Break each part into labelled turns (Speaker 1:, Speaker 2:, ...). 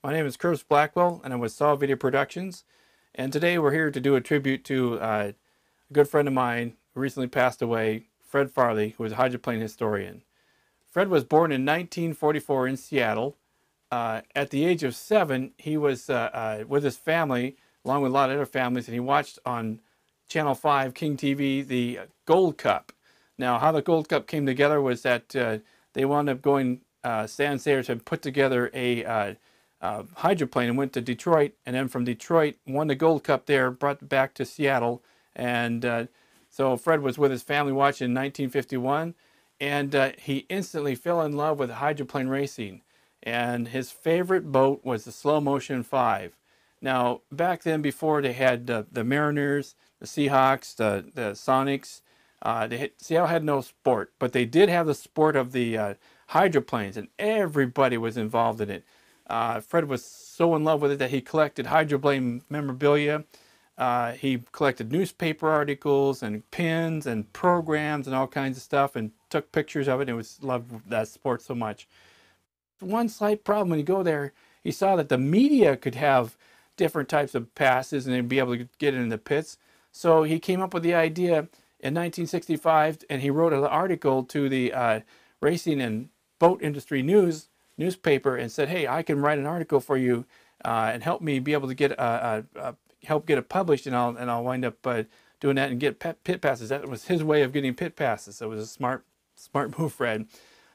Speaker 1: My name is Curtis Blackwell, and I'm with Saw Video Productions. And today we're here to do a tribute to uh, a good friend of mine who recently passed away, Fred Farley, who was a hydroplane historian. Fred was born in 1944 in Seattle. Uh, at the age of seven, he was uh, uh, with his family, along with a lot of other families, and he watched on Channel 5, King TV, the Gold Cup. Now, how the Gold Cup came together was that uh, they wound up going, uh, Stan Sayers had put together a uh, hydroplane and went to Detroit, and then from Detroit won the Gold Cup there, brought back to Seattle, and uh, so Fred was with his family watching in 1951, and uh, he instantly fell in love with hydroplane racing, and his favorite boat was the Slow Motion 5. Now, back then, before they had the Mariners, the Seahawks, the, the Sonics, uh, had, Seattle had no sport, but they did have the sport of the uh, hydroplanes, and everybody was involved in it. Uh, Fred was so in love with it that he collected hydroplane memorabilia. Uh, he collected newspaper articles and pins and programs and all kinds of stuff and took pictures of it and was loved that sport so much. One slight problem when you go there, he saw that the media could have different types of passes and they'd be able to get in the pits. So he came up with the idea in 1965 and he wrote an article to the uh, Racing and Boat Industry News newspaper and said, "Hey, I can write an article for you uh, and help me be able to get uh, uh, help get it published, and I'll and I'll wind up uh, doing that and get pit passes." That was his way of getting pit passes. So it was a smart smart move, Fred.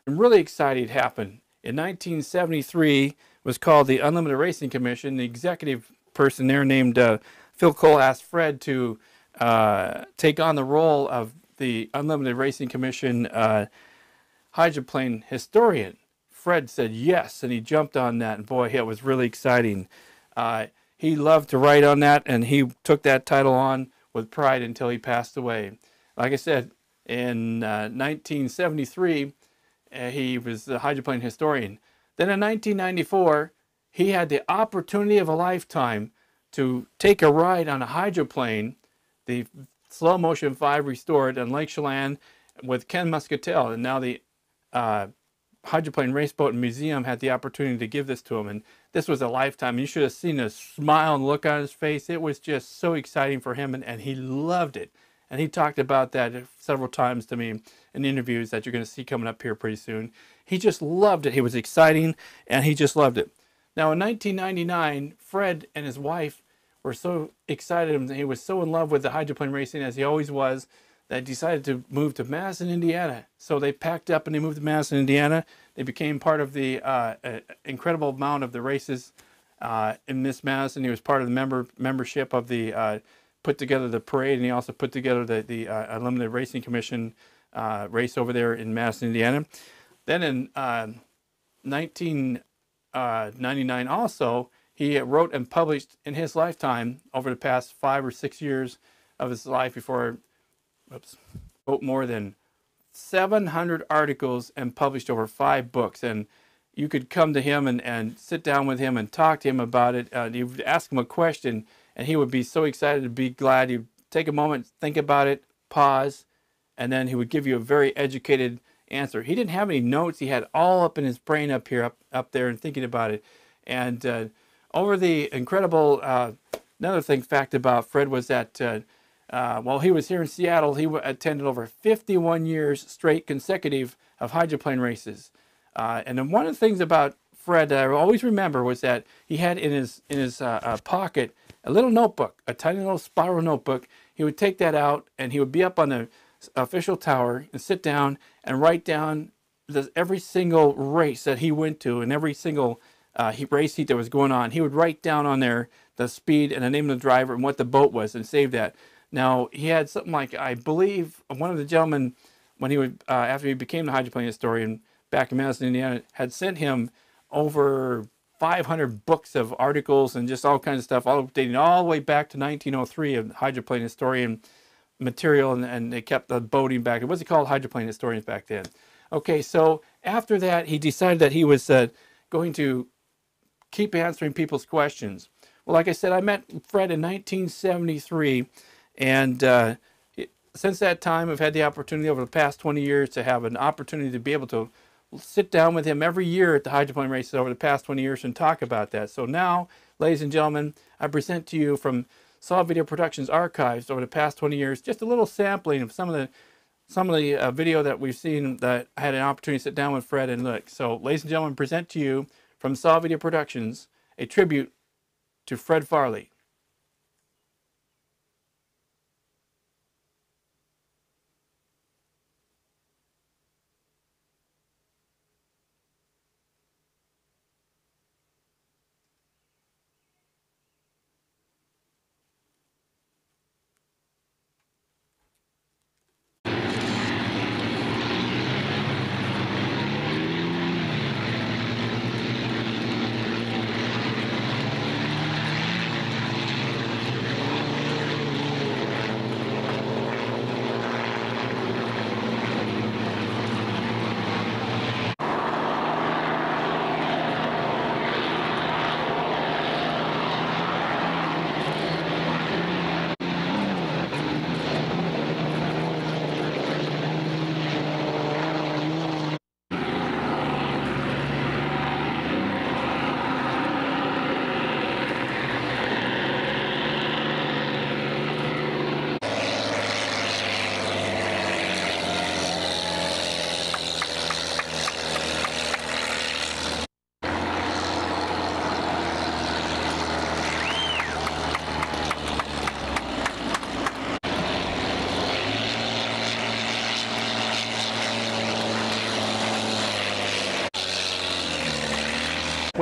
Speaker 1: I'm really excited it happened. In 1973 was called the Unlimited Racing Commission. The executive person there named uh, Phil Cole asked Fred to uh, take on the role of the Unlimited Racing Commission hydroplane historian. Fred said yes, and he jumped on that, and boy, it was really exciting. Uh, he loved to write on that, and he took that title on with pride until he passed away. Like I said, in uh, 1973, uh, he was the hydroplane historian. Then in 1994, he had the opportunity of a lifetime to take a ride on a hydroplane, the slow motion 5 restored on Lake Chelan with Ken Muscatel. And now the uh, hydroplane raceboat and museum had the opportunity to give this to him and this was a lifetime. You should have seen the smile and look on his face. It was just so exciting for him and, and he loved it. And he talked about that several times to me in interviews that you're going to see coming up here pretty soon. He just loved it. He was exciting and he just loved it. Now in 1999 fred and his wife were so excited and he was so in love with the hydroplane racing as he always was that decided to move to Madison, Indiana. So they packed up and they moved to Madison, Indiana. They became part of the uh, incredible amount of the races uh, in Miss Madison. He was part of the member membership of the uh, put together the parade, and he also put together the the uh, Unlimited Racing Commission uh, race over there in Madison, Indiana. Then in 1999, uh, also he wrote and published in his lifetime over the past five or six years of his life before oops, wrote more than 700 articles and published over five books. And you could come to him and, and sit down with him and talk to him about it. Uh, you would ask him a question, and he would be so excited to be glad. He'd take a moment, think about it, pause, and then he would give you a very educated answer. He didn't have any notes. He had all up in his brain up here, up, up there, and thinking about it. And uh, over the incredible, uh, another thing, fact about Fred was that uh, while he was here in Seattle, he attended over 51 years straight consecutive of hydroplane races. Uh, and then one of the things about Fred that I always remember was that he had in his in his uh, uh, pocket a little notebook, a tiny little spiral notebook. He would take that out and he would be up on the official tower and sit down and write down the, every single race that he went to and every single uh, race heat that was going on. He would write down on there the speed and the name of the driver and what the boat was and save that. Now, he had something like, I believe, one of the gentlemen, when he would, uh, after he became the hydroplane historian back in Madison, Indiana, had sent him over 500 books of articles and just all kinds of stuff, all dating all the way back to 1903 of hydroplane historian material, and, and they kept the boating back. It was called hydroplane historians back then. Okay, so after that, he decided that he was uh, going to keep answering people's questions. Well, like I said, I met Fred in 1973 and uh, it, since that time, I've had the opportunity over the past 20 years to have an opportunity to be able to sit down with him every year at the hydroplane races over the past 20 years and talk about that. So now, ladies and gentlemen, I present to you from Saw Video Productions archives over the past 20 years, just a little sampling of some of the some of the uh, video that we've seen that I had an opportunity to sit down with Fred and look. So, ladies and gentlemen, present to you from Saw Video Productions a tribute to Fred Farley.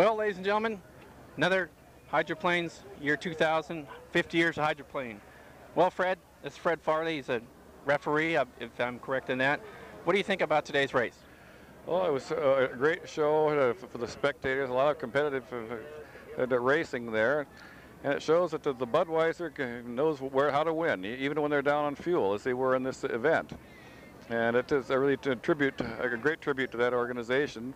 Speaker 1: Well, ladies and gentlemen, another hydroplanes, year 2000, 50 years of hydroplane. Well, Fred, this is Fred Farley. He's a referee, uh, if I'm correct in that. What do you think about today's race?
Speaker 2: Well, it was a great show uh, for the spectators, a lot of competitive uh, uh, racing there. And it shows that the, Budweiser knows where how to win, even when they're down on fuel, as they were in this event. And it is a really tribute, a great tribute to that organization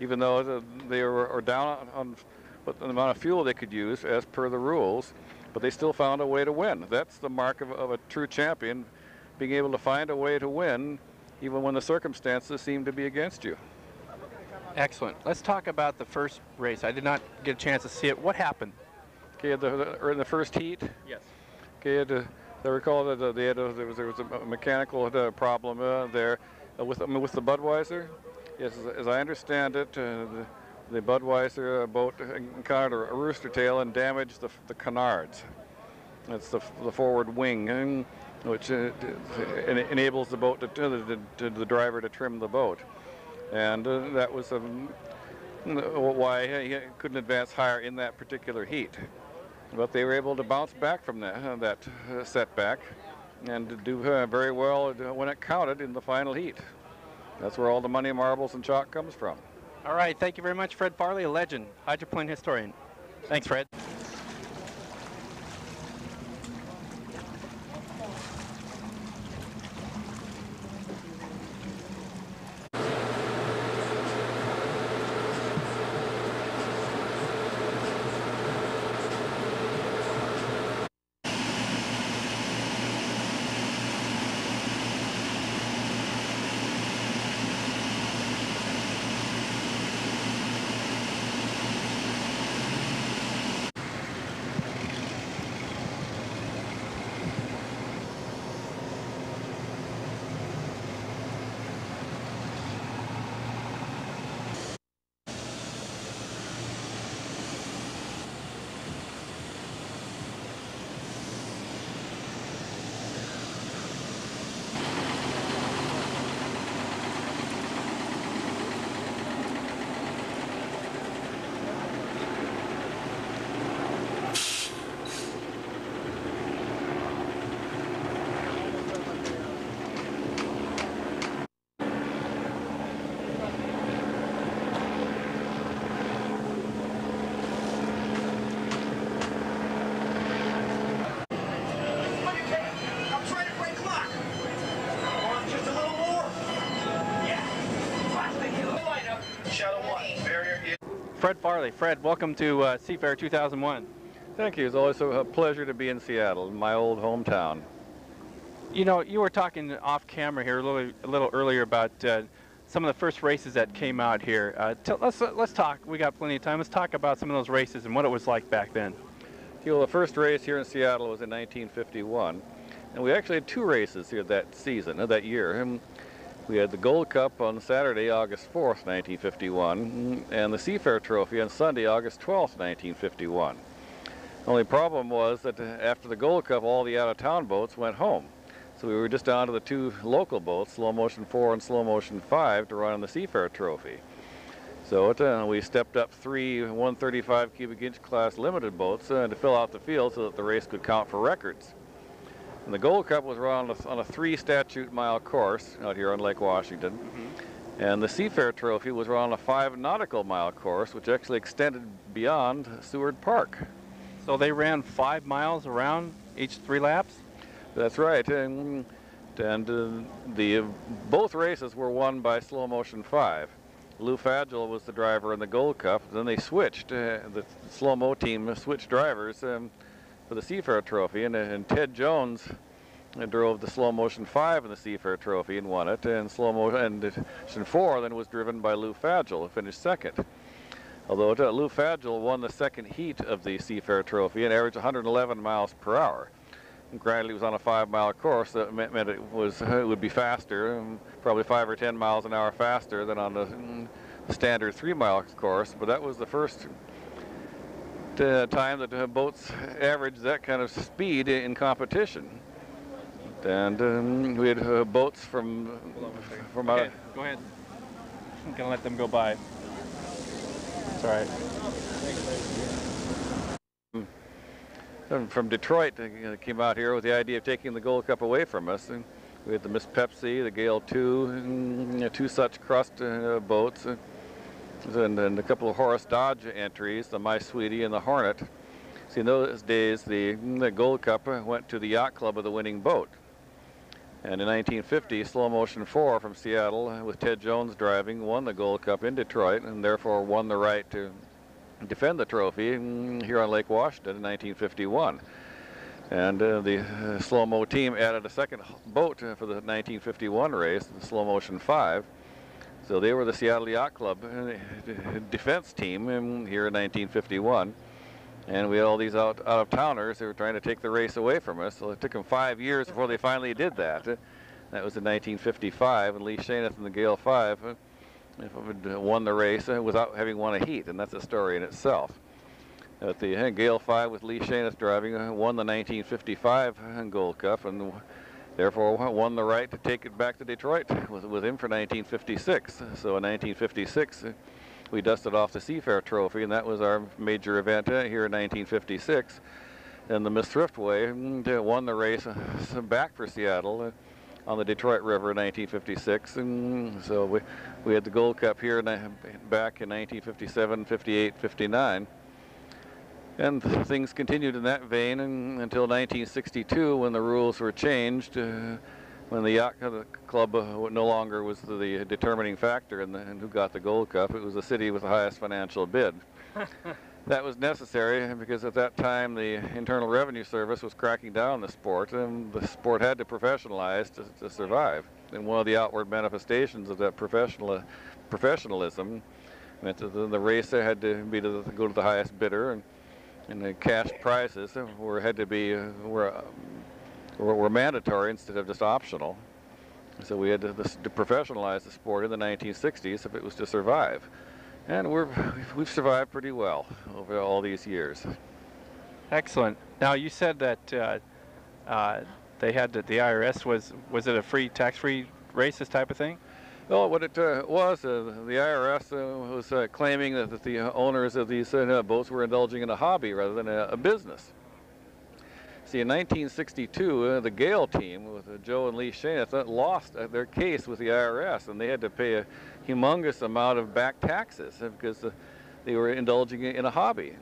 Speaker 2: even though they were down on the amount of fuel they could use as per the rules, but they still found a way to win. That's the mark of, of a true champion, being able to find a way to win even when the circumstances seem to be against you.
Speaker 1: Excellent. Let's talk about the first race. I did not get a chance to see it. What happened?
Speaker 2: Okay, the, the, in the first heat?
Speaker 1: Yes.
Speaker 2: Okay, uh, I recall that they had a, there, was, there was a mechanical uh, problem uh, there uh, with, with the Budweiser. Yes, as, I understand it, uh, the, Budweiser boat encountered a rooster tail and damaged the, the canards. That's the, the forward wing, which uh, enables the boat to, to, to, the driver to trim the boat. And uh, that was um, why he couldn't advance higher in that particular heat. But they were able to bounce back from that, uh, that uh, setback and do uh, very well when it counted in the final heat. That's where all the money, marbles, and chalk comes from.
Speaker 1: All right. Thank you very much, Fred Farley, a legend, hydroplane historian. Thanks, Fred. Fred Farley. Fred, welcome to uh, Seafair 2001.
Speaker 2: Thank you. It's always a pleasure to be in Seattle, my old hometown.
Speaker 1: You know, you were talking off camera here a little, a little earlier about uh,
Speaker 3: some of the first races that came out here. Uh, let's let's talk. We got plenty of time. Let's talk about some of those races and what it was like back then.
Speaker 2: You know, the first race here in Seattle was in 1951, and we actually had two races here that season, uh, that year. And we had the Gold Cup on Saturday, August 4th, 1951, and the Seafair Trophy on Sunday, August 12th, 1951. Only problem was that after the Gold Cup, all the out-of-town boats went home. So we were just down to the two local boats, Slow Motion 4 and Slow Motion 5, to run on the Seafair Trophy. So it, uh, we stepped up three 135 cubic inch class limited boats uh, to fill out the field so that the race could count for records. And the Gold Cup was run on a, on a three statute mile course out here on Lake Washington. Mm -hmm. And the Seafair Trophy was run on a five nautical mile course, which actually extended beyond Seward Park.
Speaker 3: So they ran five miles around each three laps?
Speaker 2: That's right. And, and uh, the, both races were won by Slow Motion 5. Lou Fageol was the driver in the Gold Cup. Then they switched. Uh, the Slow Mo team switched drivers. Um, for the Seafair Trophy, and, and Ted Jones drove the slow motion five in the Seafair Trophy and won it, and slow motion four then was driven by Lou Fageol, who finished second. Although uh, Lou Fageol won the second heat of the Seafair Trophy and averaged 111 miles per hour. And granted, was on a five-mile course. That meant, meant, it was it would be faster, um, probably five or ten miles an hour faster than on the mm, standard three-mile course. But that was the first uh, time that uh, boats average that kind of speed in competition. And um, we had uh, boats from from
Speaker 3: okay, go ahead. I'm gonna let them go by. It's all right.
Speaker 2: From Detroit, uh, came out here with the idea of taking the Gold Cup away from us. And we had the Miss Pepsi, the Gale 2, and, two Such Crust uh, boats and, a couple of Horace Dodge entries, the My Sweetie and the Hornet. See, in those days, the, the Gold Cup went to the Yacht Club of the winning boat. And in 1950, Slow Motion 4 from Seattle, with Ted Jones driving, won the Gold Cup in Detroit and therefore won the right to defend the trophy here on Lake Washington in 1951. And uh, the uh, Slow Mo team added a second boat for the 1951 race, the Slow Motion 5. So they were the Seattle Yacht Club uh, defense team here in 1951. And we had all these out, out of towners who were trying to take the race away from us. So it took them five years before they finally did that. That was in 1955, and Lee Schoenith and the Gale 5 uh, won the race uh, without having won a heat, and that's a story in itself. At the Gale 5 with Lee Schoenith driving won the 1955 Gold Cup, and therefore won the right to take it back to Detroit with, with him for 1956. So in 1956, we dusted off the Seafair Trophy, and that was our major event uh, here in 1956. And the Miss Thriftway mm, won the race uh, back for Seattle uh, on the Detroit River in 1956. And so we, we had the Gold Cup here back in 1957, 58, 59. And things continued in that vein until 1962 when the rules were changed, uh, when the yacht club uh, no longer was the determining factor in, the, in, who got the Gold Cup. It was the city with the highest financial bid. that was necessary because at that time the Internal Revenue Service was cracking down on the sport and the sport had to professionalize to, to survive. And one of the outward manifestations of that professional, professionalism meant that the, the racer had to be to the, go to the highest bidder and and the cash prizes were had to be were, were, were mandatory instead of just optional. So we had to, to, professionalize the sport in the 1960s if it was to survive, and we're we've survived pretty well over all these years.
Speaker 3: Excellent. Now you said that uh, uh, they had the, the IRS was was it a free tax-free races type of thing?
Speaker 2: Well, what it uh, was, uh, the IRS uh, was uh, claiming that, that, the owners of these uh, boats were indulging in a hobby rather than a, a business. See, in 1962, uh, the Gale team with Joe and Lee Schoenith lost their case with the IRS, and they had to pay a humongous amount of back taxes because they were indulging in a hobby.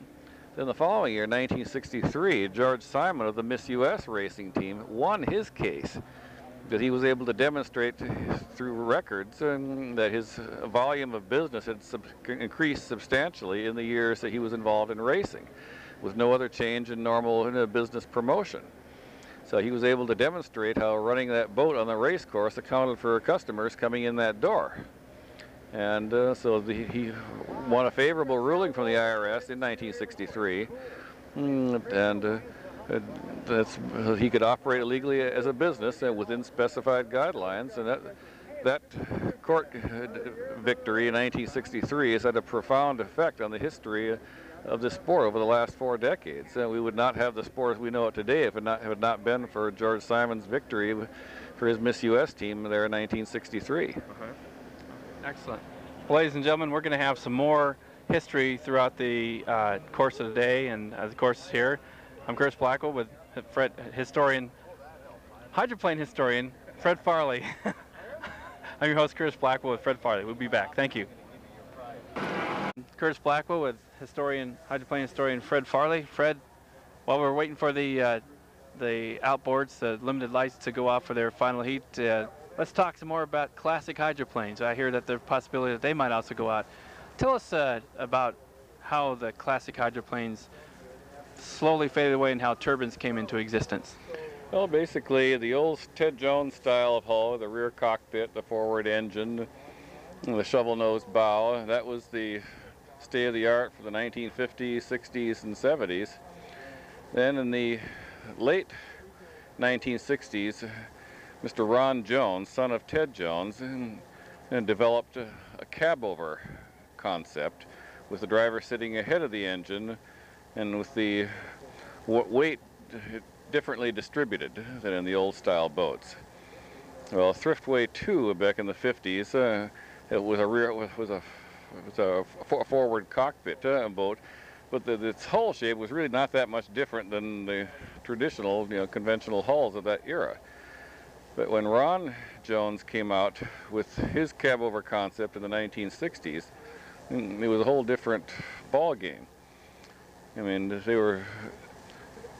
Speaker 2: Then the following year, 1963, George Simon of the Miss US racing team won his case that he was able to demonstrate through records that his volume of business had sub increased substantially in the years that he was involved in racing, with no other change in normal in business promotion. So he was able to demonstrate how running that boat on the race course accounted for customers coming in that door. And uh, so the, he won a favorable ruling from the IRS in 1963, Mm, and uh, that's, uh, he could operate illegally as a business uh, within specified guidelines. And that, that court uh, victory in 1963 has had a profound effect on the history of the sport over the last four decades. And we would not have the sport as we know it today if it, not, not been for George Simon's victory for his Miss US team there in 1963.
Speaker 3: Excellent. Well, ladies and gentlemen, we're going to have some more history throughout the uh, course of the day and uh, the course here. I'm Chris Blackwell with Fred, historian, hydroplane historian, Fred Farley. I'm your host, Chris Blackwell with Fred Farley. We'll be back. Thank you. Curtis Blackwell with historian, hydroplane historian Fred Farley. Fred, while we're waiting for the uh, the outboards, the limited lights to go off for their final heat, uh, let's talk some more about classic hydroplanes. I hear that there's possibility that they might also go out. Tell us uh, about how the classic hydroplanes slowly faded away and how turbines came into existence.
Speaker 2: Well, basically, the old Ted Jones style of hull, the rear cockpit, the forward engine, the shovel nose bow, that was the state of the art for the 1950s, 60s, and 70s. Then in the late 1960s, Mr. Ron Jones, son of Ted Jones, and developed a, a cab over concept with the driver sitting ahead of the engine and with the weight differently distributed than in the old style boats. Well, Thriftway 2 back in the 50s, uh, it was a rear was a was a forward cockpit uh, boat, but the, its hull shape was really not that much different than the traditional, you know, conventional hulls of that era. But when Ron Jones came out with his cab over concept in the 1960s, it was a whole different ball game. I mean, they were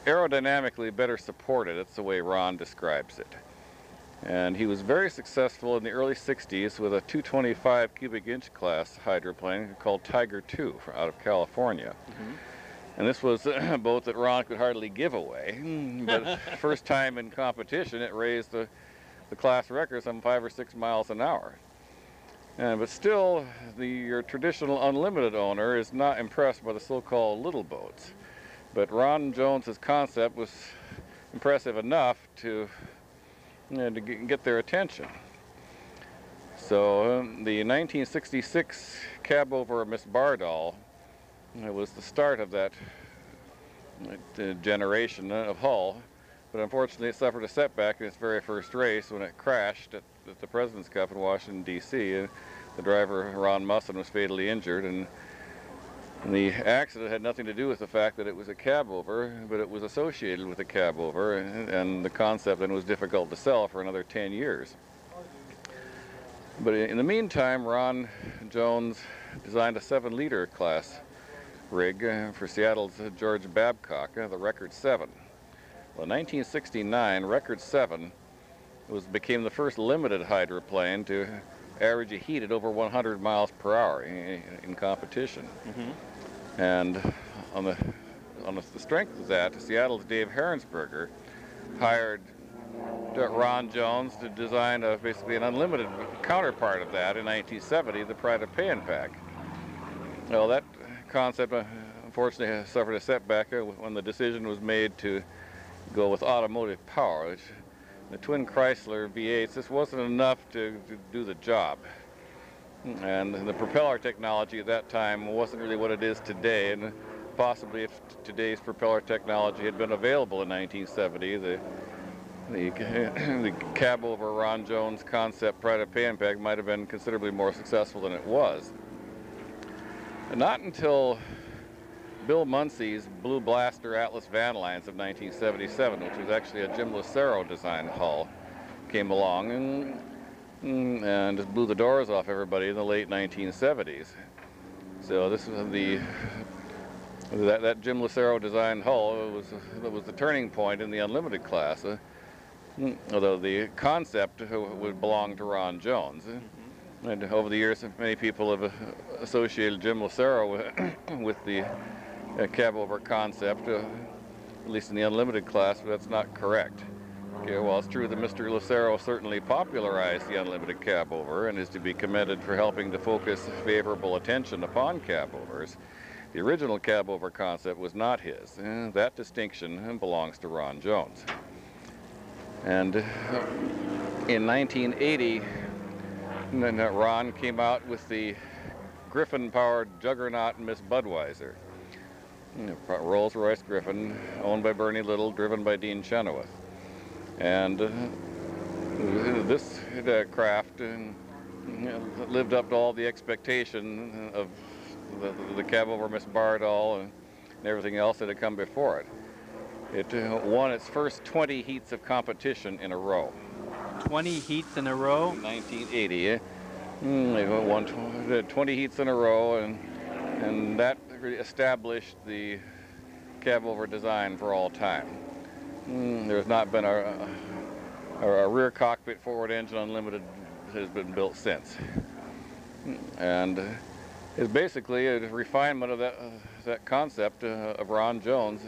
Speaker 2: aerodynamically better supported. That's the way Ron describes it. And he was very successful in the early 60s with a 225 cubic inch class hydroplane called Tiger II out of California. Mm -hmm. And this was a boat that Ron could hardly give away. But first time in competition, it raised the, the class record some five or six miles an hour. Uh, but still, the, your traditional unlimited owner is not impressed by the so-called little boats. But Ron Jones's concept was impressive enough to, you know, to get their attention. So um, the 1966 cab over Miss Bardahl it was the start of that uh, generation of hull. But unfortunately, it suffered a setback in its very first race when it crashed at, at the President's Cup in Washington, D.C. The driver, Ron Musson, was fatally injured, and and the accident had nothing to do with the fact that it was a cab over, but it was associated with a cab over, and the concept then was difficult to sell for another 10 years. But in the meantime, Ron Jones designed a 7-liter class rig uh, for Seattle's George Babcock, uh, the Record 7. Well, in 1969, Record 7 was became the first limited hydroplane to average a heat at over 100 miles per hour in, in competition. Mm -hmm. And on the on the strength of that, Seattle's Dave Heerensperger hired Ron Jones to design a, basically an unlimited counterpart of that in 1970, the Pride of Pay 'n Pak. Well, that concept uh, unfortunately suffered a setback uh, when the decision was made to go with automotive power. Which, the twin Chrysler V8s, this wasn't enough to, do the job. And the propeller technology at that time wasn't really what it is today. And possibly if today's propeller technology had been available in 1970, the the, the cab over Ron Jones concept Pride of and might have been considerably more successful than it was. And not until Bill Muncey's Blue Blaster Atlas Van Lines of 1977, which was actually a Jim Lucero design hull, came along and, mm, and just blew the doors off everybody in the late 1970s. So this was the that, that Jim Lucero designed hull was that was the turning point in the unlimited class. Uh, mm, although the concept would belong to Ron Jones. And over the years, many people have associated Jim Lucero with, with the cab over concept, uh, at least in the unlimited class, but that's not correct. Okay, well, it's true that Mr. Lucero certainly popularized the unlimited cab over and is to be commended for helping to focus favorable attention upon cab overs. The original cab over concept was not his. Uh, that distinction belongs to Ron Jones. And uh, in 1980, then uh, Ron came out with the Griffon-powered juggernaut Miss Budweiser. Rolls-Royce Griffon, owned by Bernie Little, driven by Dean Chenoweth. And uh, this uh, craft uh, lived up to all the expectation of the, the cab over Miss Bardahl and, everything else that had come before it. It won its first 20 heats of competition in a row.
Speaker 3: 20 heats in a row?
Speaker 2: In 1980. Eh? Mm, they won 20 heats in a row, and, and that established the cab over design for all time. Mm, there's not been a, a, a, rear cockpit forward engine unlimited has been built since. And it's basically a refinement of that, uh, that concept uh, of Ron Jones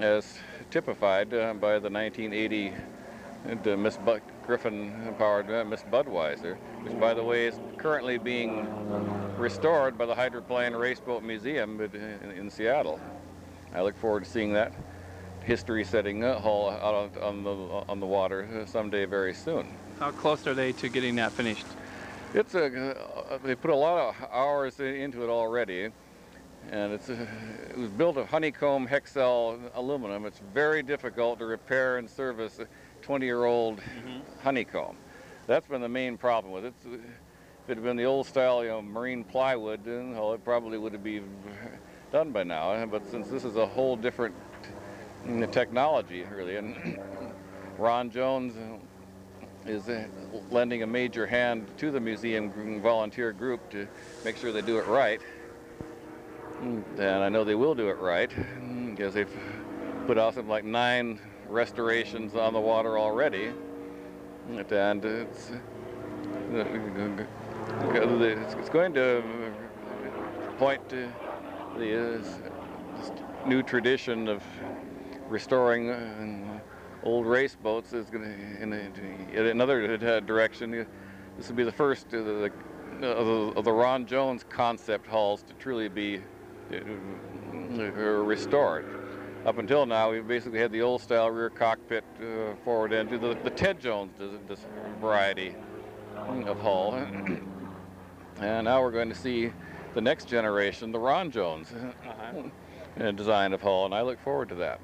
Speaker 2: as typified uh, by the 1980 uh, Miss Bud Griffon powered uh, Miss Budweiser, which by the way is currently being restored by the Hydroplane Raceboat Museum in, in Seattle. I look forward to seeing that history-setting hull out on the on the water someday very soon.
Speaker 3: How close are they to getting that finished?
Speaker 2: It's a uh, they put a lot of hours into it already, and it's a, it was built of honeycomb Hexcel aluminum. It's very difficult to repair and service a 20-year-old mm -hmm. honeycomb. That's been the main problem with it. If it had been the old style, you know, marine plywood, then well, it probably would have been done by now. But since this is a whole different technology, really. And Ron Jones is uh, lending a major hand to the museum volunteer group to make sure they do it right. And I know they will do it right because they've put out something like nine restorations on the water already. And it's, it's going to point to the new tradition of restoring uh, old race boats is going to, in, another uh, direction, this will be the first of the, of the, Ron Jones concept hulls to truly be uh, restored. Up until now, we've basically had the old style rear cockpit uh, forward end, the, the Ted Jones variety of hull. And now we're going to see the next generation, the Ron Jones uh -huh. design of hull, and I look forward to that.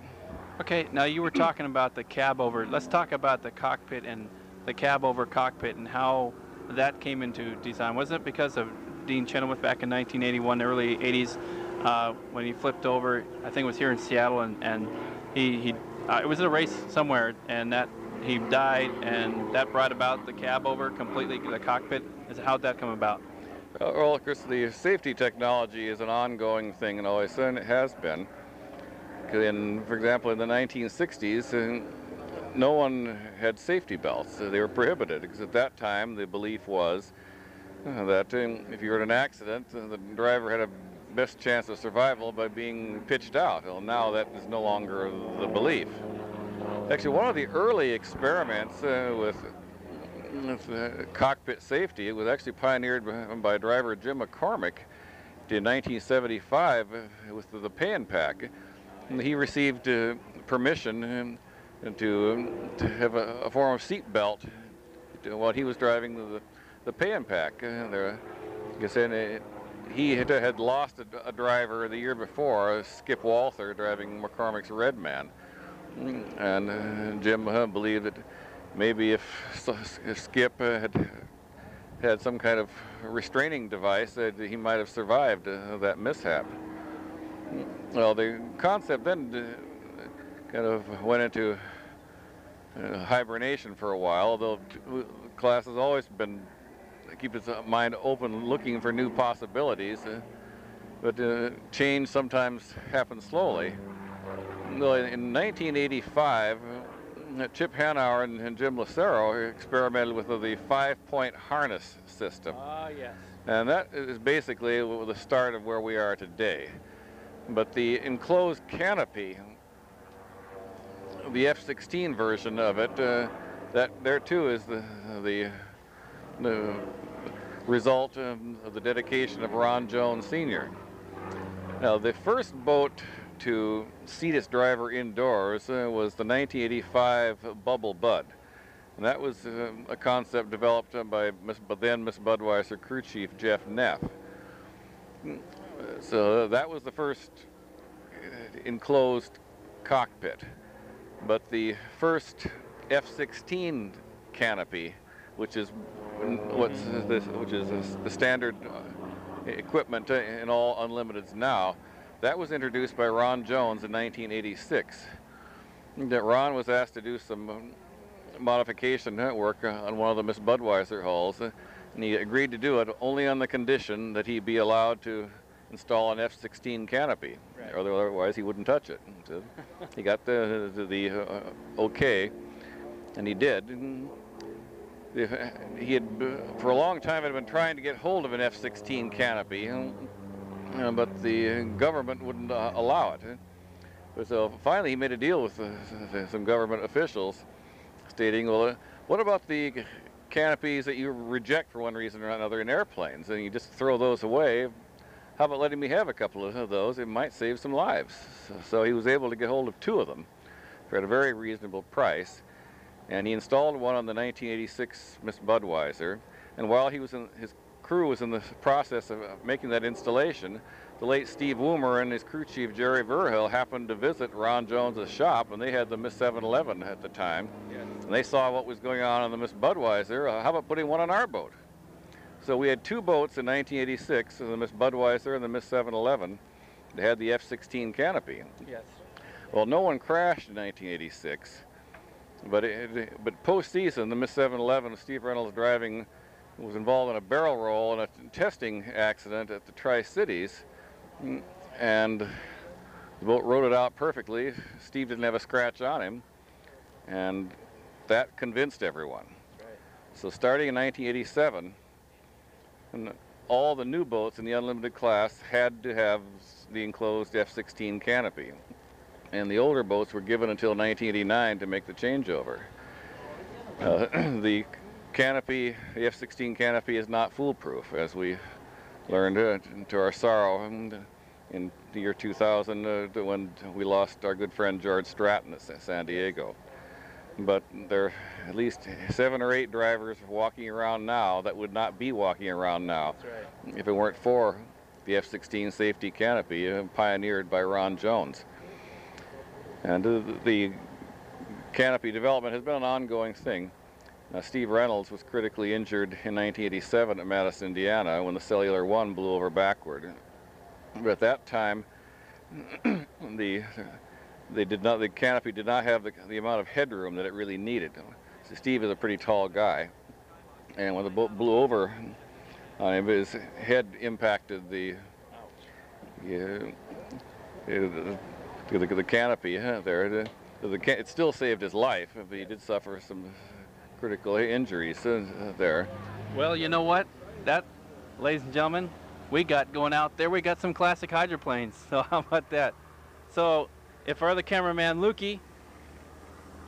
Speaker 3: Okay, now you were talking about the cab over. Let's talk about the cockpit and the cab over cockpit and how that came into design. Wasn't it because of Dean Chenoweth back in 1981, early 80s, uh, when he flipped over? I think it was here in Seattle, and, and he, he uh, it was in a race somewhere, and that he died, and that brought about the cab over completely, the cockpit. Is how'd that come about?
Speaker 2: Well, of course, the safety technology is an ongoing thing, and always has been. In, for example, in the 1960s, uh, no one had safety belts. They were prohibited because at that time the belief was uh, that um, if you were in an accident, uh, the driver had a best chance of survival by being pitched out. Well, now that is no longer the belief. Actually, one of the early experiments uh, with, uh, cockpit safety, it was actually pioneered by, driver Jim McCormick in 1975 uh, with the, the Pay 'n Pak he received uh, permission to, to have a, a form of seat belt while he was driving the, the Pay 'n Pak. Uh, there, I said, uh, he had, had lost a, a, driver the year before, Skip Walther, driving McCormick's Red Man. And uh, Jim uh, believed that maybe if, Skip uh, had had some kind of restraining device, that he might have survived uh, that mishap. Well, the concept then uh, kind of went into hibernation for a while, although class has always been keep its mind open, looking for new possibilities. But uh, change sometimes happens slowly. in 1985, uh, Chip Hanauer and, and, Jim Lucero experimented with the five-point harness system.
Speaker 3: Ah, yes.
Speaker 2: And that is basically the start of where we are today. But the enclosed canopy, the F-16 version of it, uh, that there too is the the, the result of the dedication of Ron Jones Sr. Now, the first boat to seat its driver indoors uh, was the 1985 Bubble Bud. And that was uh, a concept developed uh, by Miss, then Miss Budweiser crew chief Jeff Neff. So that was the first uh, enclosed cockpit. But the first F-16 canopy, which is what's this, which is the standard uh, equipment in all Unlimiteds now, that was introduced by Ron Jones in 1986. That Ron was asked to do some modification work on one of the Miss Budweiser hulls, and he agreed to do it only on the condition that he be allowed to install an F-16 canopy, right. otherwise he wouldn't touch it. So he got the the, the uh, okay, and he did. And he had, for a long time, had been trying to get hold of an F-16 canopy, uh, but the government wouldn't uh, allow it. So finally, he made a deal with uh, some government officials, stating, "Well, uh, what about the canopies that you reject for one reason or another in airplanes, and you just throw those away?" how about letting me have a couple of those? It might save some lives. So, he was able to get hold of two of them for at a very reasonable price. And he installed one on the 1986 Miss Budweiser. And while he was in, his crew was in the process of making that installation, the late Steve Woomer and his crew chief Jerry Verhill happened to visit Ron Jones's shop, and they had the Miss 711 at the time. Yes. And they saw what was going on on the Miss Budweiser. Uh, how about putting one on our boat? So we had two boats in 1986, the Miss Budweiser and the Miss 711. They had the F-16 canopy.
Speaker 3: Yes.
Speaker 2: Well, no one crashed in 1986, but it, but postseason, the Miss 711, Steve Reynolds driving, was involved in a barrel roll and a testing accident at the Tri-Cities, and the boat rode it out perfectly. Steve didn't have a scratch on him, and that convinced everyone. So starting in 1987, and all the new boats in the unlimited class had to have the enclosed F-16 canopy. And the older boats were given until 1989 to make the changeover. Uh, the canopy, the F-16 canopy is not foolproof, as we learned uh, to our sorrow in the year 2000 uh, when we lost our good friend George Stratton at San Diego but there are at least seven or eight drivers walking around now that would not be walking around now
Speaker 3: right.
Speaker 2: if it weren't for the F-16 safety canopy uh, pioneered by Ron Jones. And uh, the canopy development has been an ongoing thing. Now, Steve Reynolds was critically injured in 1987 at Madison, Indiana when the Cellular One blew over backward. But at that time, the they did not, the canopy did not have the, the amount of headroom that it really needed. So Steve is a pretty tall guy. And when the boat blew over his head impacted the, the, the, the canopy there. The, the, it still saved his life, but he did suffer some critical injuries uh, there.
Speaker 3: Well, you know what? That, ladies and gentlemen, we got going out there, we got some classic hydroplanes. So how about that? So if our other cameraman, Lukey,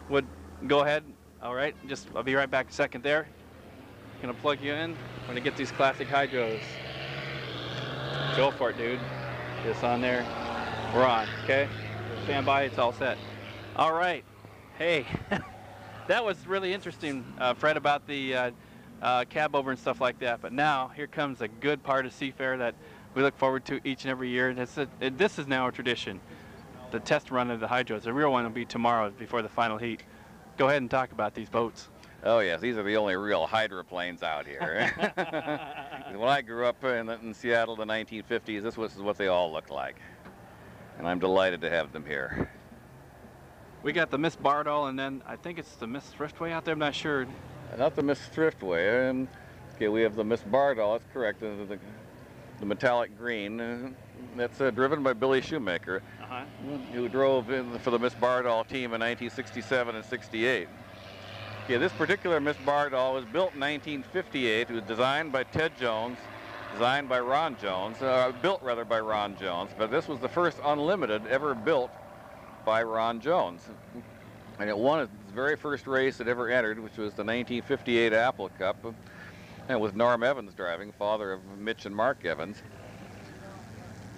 Speaker 3: would go ahead. All right, just I'll be right back a second there. Gonna plug you in. Gonna get these classic hydros. Go for it, dude. Just on there. We're on, okay? Stand by, it's all set. All right. Hey, that was really interesting, uh, Fred, about the uh, uh, cab over and stuff like that. But now, here comes a good part of Seafair that we look forward to each and every year. And a, this is now a tradition the test run of the hydros. The real one will be tomorrow before the final heat. Go ahead and talk about these boats.
Speaker 2: Oh yes, these are the only real hydroplanes out here. when I grew up in, in, Seattle in the 1950s, this was what they all looked like. And I'm delighted to have them here.
Speaker 3: We got the Miss Bardahl and then I think it's the Miss Thriftway out there, I'm not sure.
Speaker 2: Not the Miss Thriftway. Um, okay, we have the Miss Bardahl, that's correct, the, the, the metallic green. Uh, that's uh, driven by Billy Schumacher,
Speaker 3: uh-huh.
Speaker 2: who drove in for the Miss Bardahl team in 1967 and 68. Yeah, this particular Miss Bardahl was built in 1958. It was designed by Ted Jones, designed by Ron Jones, uh, built rather by Ron Jones, but this was the first unlimited ever built by Ron Jones. and it won its very first race it ever entered, which was the 1958 Apple Cup, and with Norm Evans driving, father of Mitch and Mark Evans.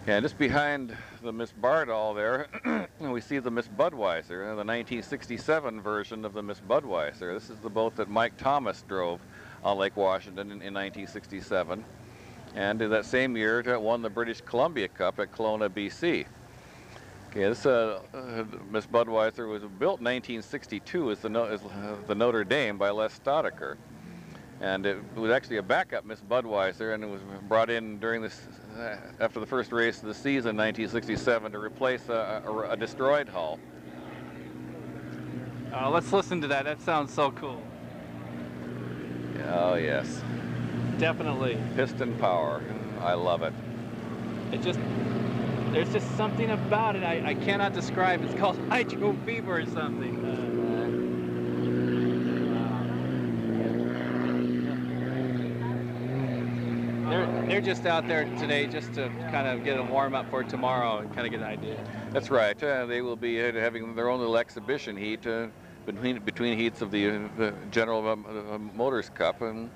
Speaker 2: And just behind the Miss Bardahl there, we see the Miss Budweiser, the 1967 version of the Miss Budweiser. This is the boat that Mike Thomas drove on Lake Washington in, in 1967. And in that same year, it won the British Columbia Cup at Kelowna, BC. Okay, this uh, uh, Miss Budweiser was built in 1962 as the, no, as, uh, the Notre Dame by Les Staudacher. And it was actually a backup Miss Budweiser, and it was brought in during this, uh, after the first race of the season, 1967, to replace a, a, a destroyed hull.
Speaker 3: Uh, let's listen to that. That sounds so cool.
Speaker 2: Oh, yes.
Speaker 3: Definitely.
Speaker 2: Piston power. I love it.
Speaker 3: It just, there's just something about it I, I cannot describe. It's called hydro fever or something. Uh, they're, they're just out there today just to kind of get a warm up for tomorrow and kind of get an idea.
Speaker 2: That's right. Uh, they will be uh, having their own little exhibition heat uh, between between heats of the, uh, the General uh, Motors Cup, and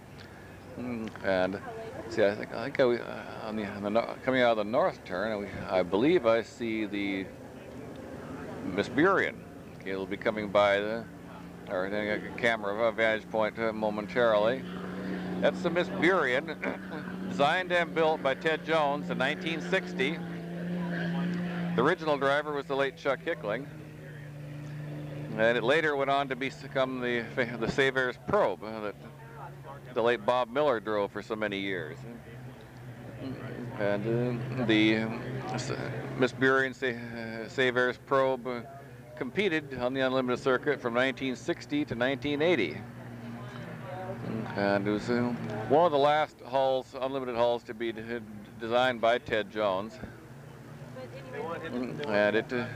Speaker 2: mm, and see, I think I I, uh, on the, on the coming out of the north turn, I believe I see the Miss Burien. Okay, it'll be coming by the or a camera vantage point uh, momentarily. That's the Miss Burien, designed and built by Ted Jones in 1960. The original driver was the late Chuck Hickling. And it later went on to become the, the Savair's Probe uh, that the late Bob Miller drove for so many years. And uh, the Miss Burien Sa- Savair's Probe competed on the Unlimited Circuit from 1960 to 1980. And it was uh, one of the last hulls, unlimited hulls, to be designed by Ted Jones. And it uh,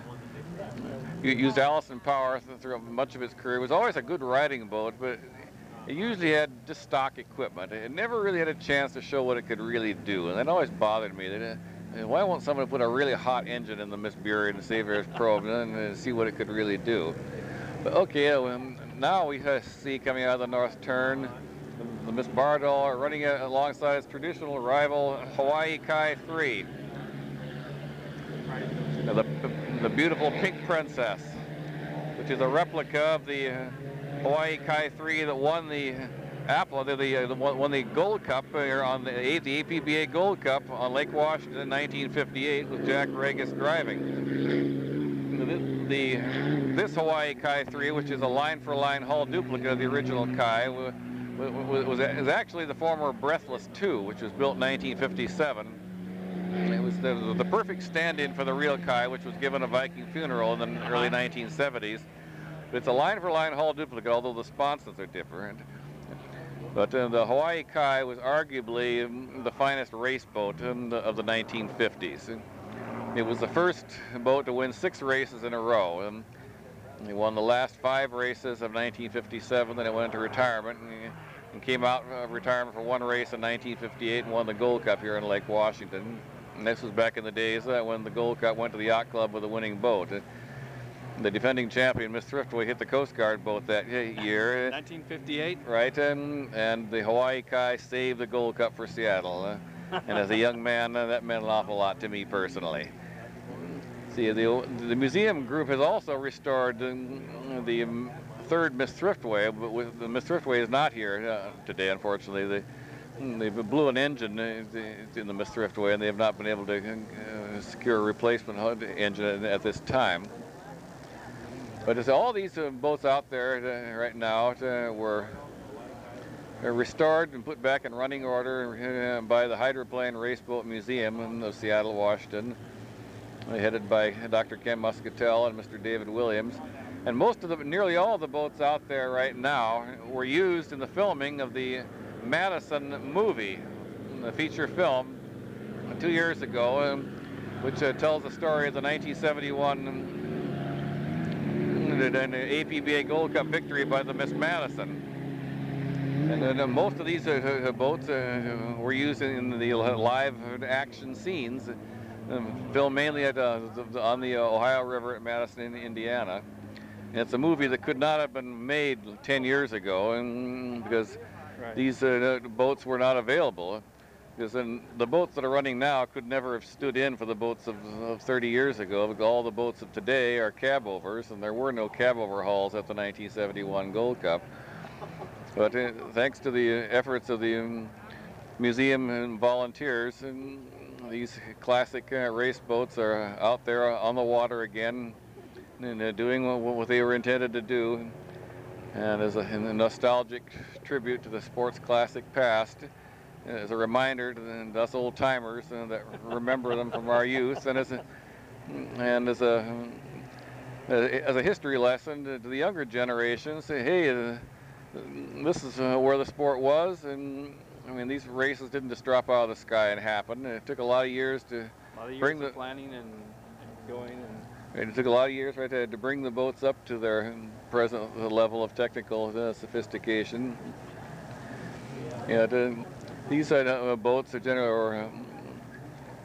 Speaker 2: used Allison power th- through much of its career. It was always a good riding boat, but it usually had just stock equipment. It never really had a chance to show what it could really do, and that always bothered me. That, uh, why won't someone put a really hot engine in the Miss Burien and Savair's Probe and then uh, see what it could really do? But okay, um, now we uh, see coming out of the north turn the Miss Bardahl running uh, alongside its traditional rival Hawaii Kai 3. The, the beautiful Pink Princess, which is a replica of the uh, Hawaii Kai 3 that won the Apple, the, the, uh, the won the Gold Cup uh, on the, the APBA Gold Cup on Lake Washington in 1958 with Jack Regas driving. The, the- this Hawaii Kai 3, which is a line-for-line hull duplicate of the original Kai, wa- wa- wa- was, is actually the former Breathless 2, which was built in 1957. It was the, the perfect stand-in for the real Kai, which was given a Viking funeral in the early 1970s. But it's a line-for-line hull duplicate, although the sponsons are different. But uh, the Hawaii Kai was arguably um, the finest race boat in the, of the 1950s. It was the first boat to win six races in a row. And he won the last five races of 1957, then it went into retirement and, and came out of retirement for one race in 1958 and won the Gold Cup here in Lake Washington. And this was back in the days uh, when the Gold Cup went to the yacht club with a winning boat. The defending champion, Miss Thriftway, hit the Coast Guard boat that year.
Speaker 3: 1958.
Speaker 2: Right, and, and the Hawaii Kai saved the Gold Cup for Seattle. Uh, and as a young man, uh, that meant an awful lot to me personally. See, the, the museum group has also restored um, the um, third Miss Thriftway, but with, the Miss Thriftway is not here uh, today, unfortunately. They, they blew an engine uh, in the Miss Thriftway, and they have not been able to uh, secure a replacement engine at this time. But it's all these uh, boats out there uh, right now uh, were restored and put back in running order by the Hydroplane Raceboat Museum of Seattle, Washington, headed by Dr. Ken Muscatel and Mr. David Williams. And most of the, nearly all of the boats out there right now were used in the filming of the Madison movie, the feature film, two years ago, um, which tells the story of the 1971 um, an APBA Gold Cup victory by the Miss Madison. And uh, most of these uh, uh, boats uh, were used in the live action scenes, um, filmed mainly at, uh, on the Ohio River at Madison, in Indiana. And it's a movie that could not have been made 10 years ago, and because these uh, boats were not available. Because then the boats that are running now could never have stood in for the boats of, of 30 years ago. All the boats of today are cab overs, and there were no cab overhauls at the 1971 Gold Cup. But uh, thanks to the efforts of the um, museum and volunteers, and these classic uh, race boats are out there on the water again, and uh, doing what, what they were intended to do. And as a, a nostalgic tribute to the sports classic past, as a reminder to us old timers that remember them from our youth, and as a, and as a as a history lesson to the younger generation, say, hey, uh, this is uh, where the sport was, and I mean these races didn't just drop out of the sky and happen. It took a lot of years to
Speaker 3: of years
Speaker 2: bring the
Speaker 3: planning and, and going and.
Speaker 2: It took a lot of years, right, to, to bring the boats up to their present level of technical uh, sophistication. Yeah, to, these uh, boats are generally,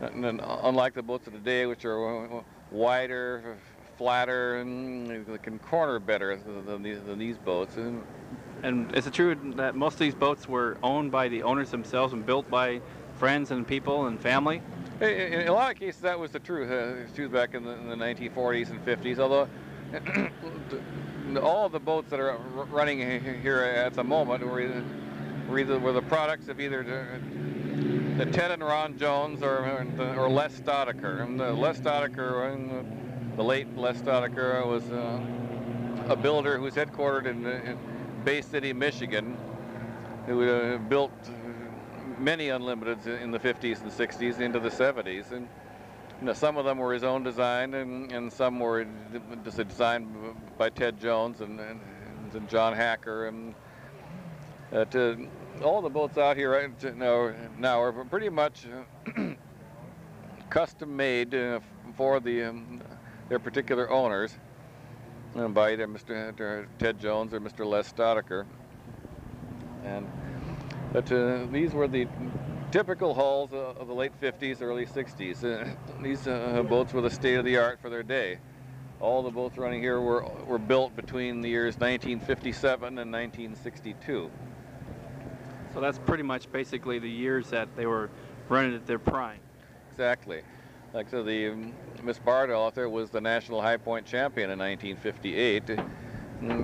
Speaker 2: um, unlike the boats of today, which are uh, wider, flatter, and can corner better than these, than these boats. And,
Speaker 3: and is it true that most of these boats were owned by the owners themselves and built by friends and people and family?
Speaker 2: In a lot of cases, that was the truth. Uh, truth back in the, in the 1940s and 50s. Although all of the boats that are running here at the moment were either, were, the products of either the, Ted and Ron Jones or, or Les Staudacher. And Les Staudacher, the late Les Staudacher, was uh, a builder who was headquartered in, in Bay City, Michigan, who uh, built many unlimiteds in the 50s and 60s into the 70s. And you know, some of them were his own design, and, and some were just a design by Ted Jones and, and, and John Hacker. And uh, to, all the boats out here right now, are pretty much custom made uh, for the um, their particular owners uh, by either Mr. Ted Jones or Mr. Les Staudacher. And but uh, these were the typical hulls uh, of the late 50s, early 60s. Uh, these uh, boats were the state of the art for their day. All the boats running here were, were built between the years 1957 and 1962.
Speaker 3: So that's pretty much basically the years that they were running at their prime.
Speaker 2: Exactly. Like so the um, Miss Bard out there was the national high point champion in 1958.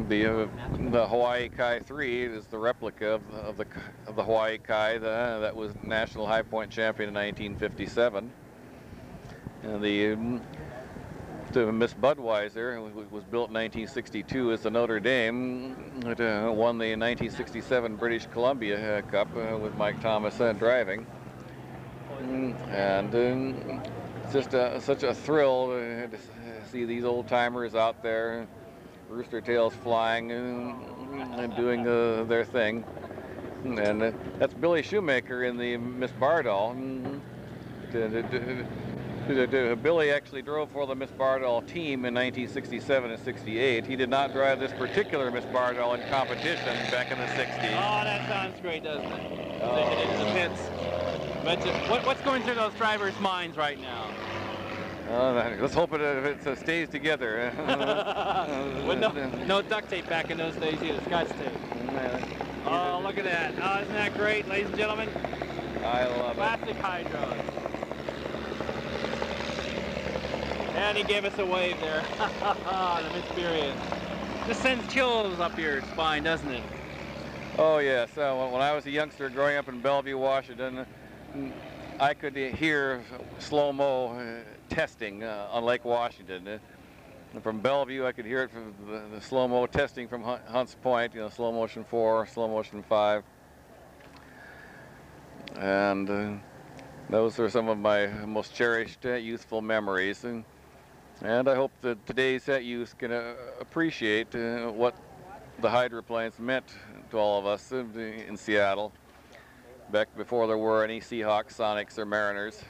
Speaker 2: The, uh, the Hawaii Kai 3 is the replica of, of, the, of the Hawaii Kai the, that was national high point champion in 1957. And the, um, the Miss Budweiser was built in 1962 as the Notre Dame. It uh, won the 1967 British Columbia uh, Cup uh, with Mike Thomas uh, driving. And um, it's just a, such a thrill to see these old timers out there rooster tails flying and, doing uh, their thing. And uh, that's Billy Schumacher in the Miss Bardahl. Billy actually drove for the Miss Bardahl team in 1967 and 68. He did not drive this particular Miss Bardahl in competition back in the 60s.
Speaker 3: Oh, that sounds great, doesn't it? Oh. Into the pits. But what, what's going through those drivers' minds right now?
Speaker 2: Uh, let's hope it, it uh, stays together.
Speaker 3: With no, no duct tape back in those days either, scotch tape. Oh, look at that. Oh, isn't that great, ladies and gentlemen?
Speaker 2: I love
Speaker 3: Classic
Speaker 2: it.
Speaker 3: Classic hydros. And he gave us a wave there. An experience. Just sends chills up your spine, doesn't it?
Speaker 2: Oh, yes. Uh, when I was a youngster growing up in Bellevue, Washington, I could hear slow-mo uh, testing uh, on Lake Washington. Uh, from Bellevue, I could hear it from the, the slow-mo testing from Hunts Point, you know, Slo-mo-shun four, Slo-mo-shun five. And uh, those are some of my most cherished uh, youthful memories. And, and I hope that today's youth can uh, appreciate what the hydroplanes meant to all of us in, in Seattle back before there were any Seahawks, Sonics, or Mariners.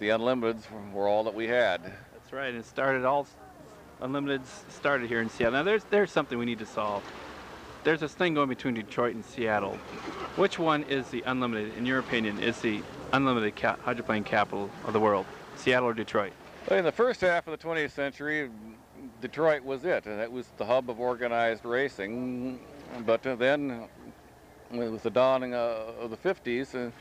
Speaker 2: The Unlimiteds were all that we had.
Speaker 3: That's right. It started all Unlimiteds started here in Seattle. Now there's there's something we need to solve. There's this thing going between Detroit and Seattle. Which one is the unlimited, in your opinion, is the unlimited ca hydroplane capital of the world? Seattle or Detroit?
Speaker 2: In the first half of the 20th century, Detroit was it, and it was the hub of organized racing. But uh, then, with the dawning uh, of the 50s, uh,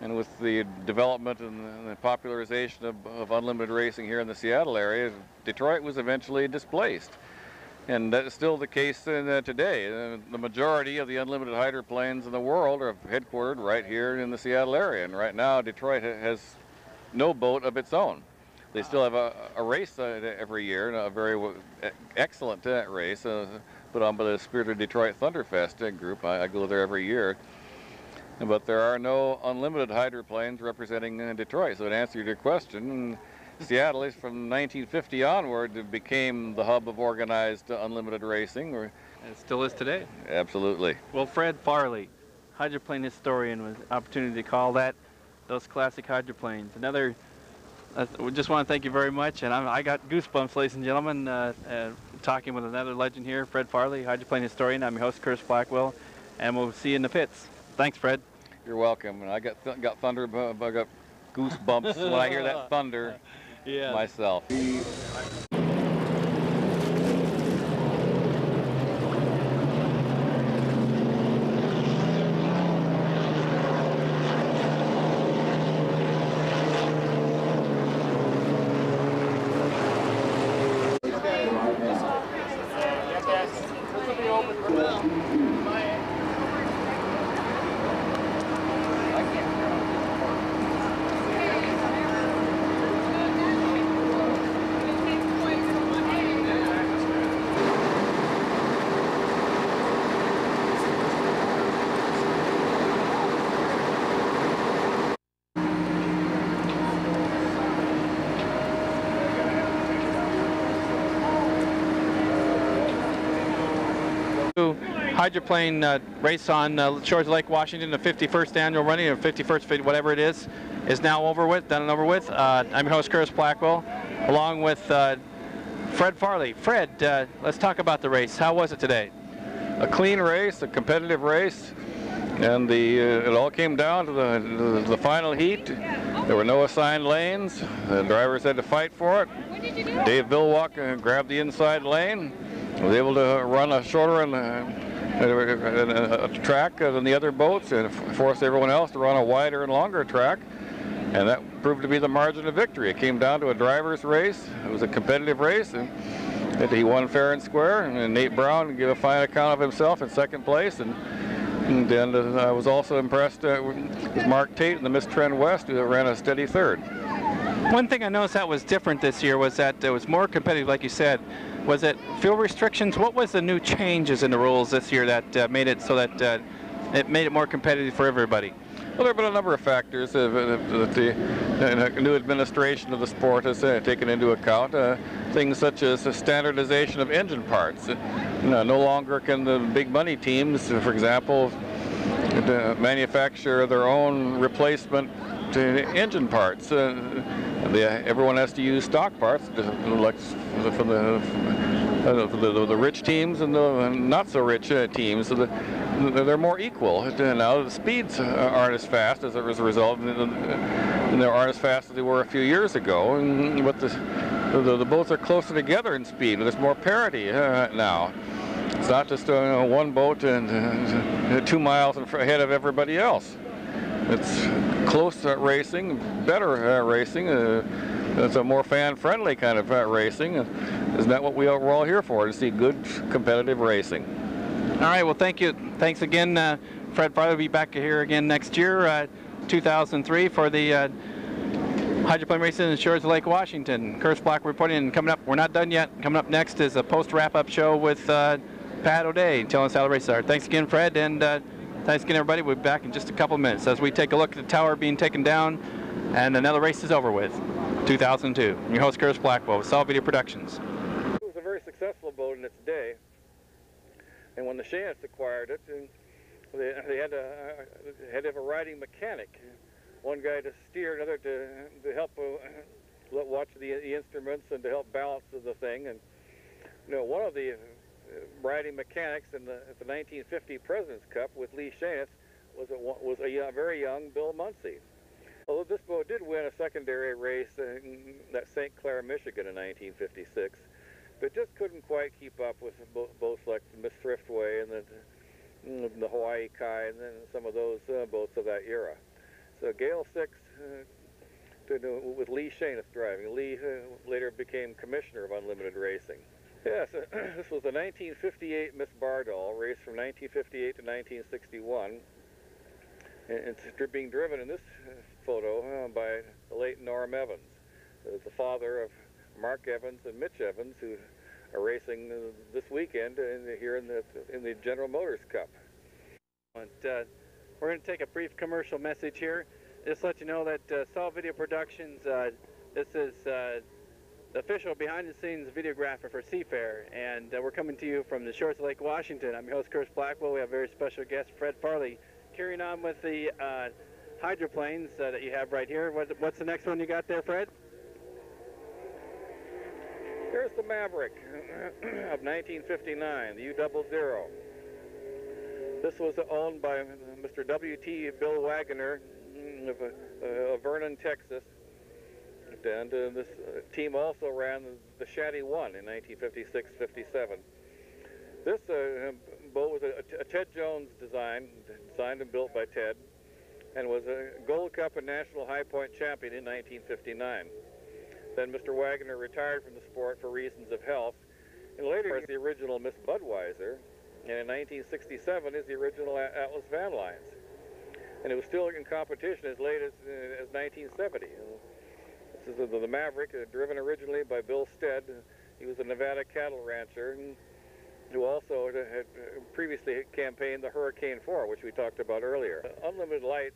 Speaker 2: and with the development and the popularization of, of, unlimited racing here in the Seattle area, Detroit was eventually displaced. And that's still the case uh, today. The majority of the unlimited hydroplanes in the world are headquartered right here in the Seattle area. And right now, Detroit has no boat of its own. They still have a, a race uh, every year, a very excellent uh, race uh, put on by the Spirit of Detroit Thunderfest uh, group. I, I, go there every year. But there are no unlimited hydroplanes representing uh, Detroit. So to answer your question, Seattle is from 1950 onward it became the hub of organized unlimited racing.
Speaker 1: It still is today.
Speaker 2: Absolutely.
Speaker 1: Well, Fred Farley, hydroplane historian, with opportunity to call that those classic hydroplanes. Another we just want to thank you very much, and I'm, i got goosebumps, ladies and gentlemen, uh, uh, talking with another legend here, Fred Farley, hydroplane historian. I'm your host, Curtis Blackwell, and we'll see you in the pits. Thanks, Fred.
Speaker 2: You're welcome. And I got th got thunder, I got goosebumps when I hear that thunder yeah. myself.
Speaker 1: Hydroplane uh, race on uh, shores of Lake Washington, the 51st annual running, or 51st, whatever it is, is now over with, done and over with. Uh, I'm your host, Curtis Blackwell, along with uh, Fred Farley. Fred, uh, let's talk about the race. How was it today?
Speaker 2: A clean race, a competitive race, and the uh, it all came down to the, the, the final heat. There were no assigned lanes. The drivers had to fight for it. Dave Villwock grabbed the inside lane, was able to run a shorter and a, track than the other boats and forced everyone else to run a wider and longer track. And that proved to be the margin of victory. It came down to a driver's race. It was a competitive race. and He won fair and square. And Nate Brown gave a fine account of himself in second place. And, and then uh, I was also impressed uh, with Mark Tate and the Miss Trend West, who ran a steady third.
Speaker 1: One thing I noticed that was different this year was that it was more competitive, like you said. Was it fuel restrictions? What was the new changes in the rules this year that uh, made it so that uh, it made it more competitive for everybody?
Speaker 2: Well, there have been a number of factors that the, new administration of the sport has uh, taken into account. Uh, things such as the standardization of engine parts. Know, no longer can the big money teams, for example, manufacture their own replacement engine parts. Uh, everyone has to use stock parts, like from the, uh, the, the, rich teams and the not so rich uh, teams. So the, they're more equal. Now the speeds aren't as fast as a result, and they aren't as fast as they were a few years ago. But the, the, the boats are closer together in speed. There's more parity uh, now. It's not just uh, one boat and uh, two miles ahead of everybody else. It's close uh, racing, better uh, racing. Uh, it's a more fan-friendly kind of uh, racing. Isn't that what we are, we're all here for, to see good competitive racing?
Speaker 1: All right, well, thank you. Thanks again, uh, Fred. Probably be back here again next year, uh, 2003, for the hydroplane racing in shores of Lake Washington. Curtis Black reporting, and coming up, we're not done yet. Coming up next is a post-wrap-up show with Pat O'Day telling us how the races are. Thanks again, Fred, and Thanks again, everybody. We'll be back in just a couple minutes as we take a look at the tower being taken down and another race is over with. 2002. Your host, Curtis Blackwell with Solid Video Productions.
Speaker 2: It was a very successful boat in its day. And when the Schoenith acquired it, they, they had, to, had to have a riding mechanic. One guy to steer, another to, to help uh, watch the, the instruments and to help balance the thing. And you know, one of the riding mechanics in the, the 1950 President's Cup with Lee Schoenith was a, was a very young Bill Muncey. Although this boat did win a secondary race in St. Clair, Michigan in 1956, but just couldn't quite keep up with bo- boats like the Miss Thriftway and the, mm, the Hawaii Kai and then some of those uh, boats of that era. So Gale 6 uh, to, with Lee Schoenith driving. Lee uh, later became commissioner of Unlimited Racing. Yes, this was the 1958 Miss Bardahl, race from 1958 to 1961. And it's being driven in this photo uh, by the late Norm Evans, the father of Mark Evans and Mitch Evans, who are racing uh, this weekend here in the in the General Motors Cup.
Speaker 4: And, uh, we're going to take a brief commercial message here. Just let you know that uh, Solve Video Productions, uh, this is uh, the official behind-the-scenes videographer for Seafair, and uh, we're coming to you from the shores of Lake Washington. I'm your host, Chris Blackwell. We have a very special guest, Fred Farley, carrying on with the uh, hydroplanes uh, that you have right here. What, what's the next one you got there, Fred?
Speaker 2: Here's the Maverick of 1959, the U double zero. This was owned by Mr. W.T. Bill Waggoner mm, of, uh, of Vernon, Texas. And uh, this team also ran the Shanty 1 in 1956-57. This uh, boat was a, a Ted Jones design, designed and built by Ted, and was a Gold Cup and National High Point champion in 1959. Then Mr. Wagner retired from the sport for reasons of health, and later was the original Miss Budweiser, and in 1967 is the original Atlas Van Lines. And it was still in competition as late as, uh, as 1970. This is the, the Maverick, uh, driven originally by Bill Stead. He was a Nevada cattle rancher who also had, uh, previously campaigned the Hurricane 4, which we talked about earlier. Uh, Unlimited Light.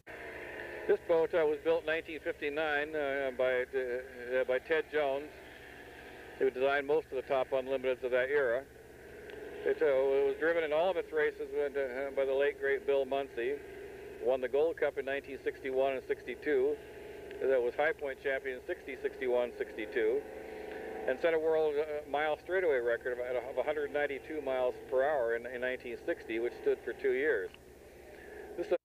Speaker 2: This boat uh, was built in 1959 uh, by, uh, by Ted Jones, who designed most of the top Unlimiteds of that era. It, uh, it was driven in all of its races uh, by the late, great Bill Muncey. Won the Gold Cup in 1961 and 62. That was High Point champion in 60, 61, 62. And set a world uh, mile straightaway record of, of 192 miles per hour in, in 1960, which stood for two years. This uh,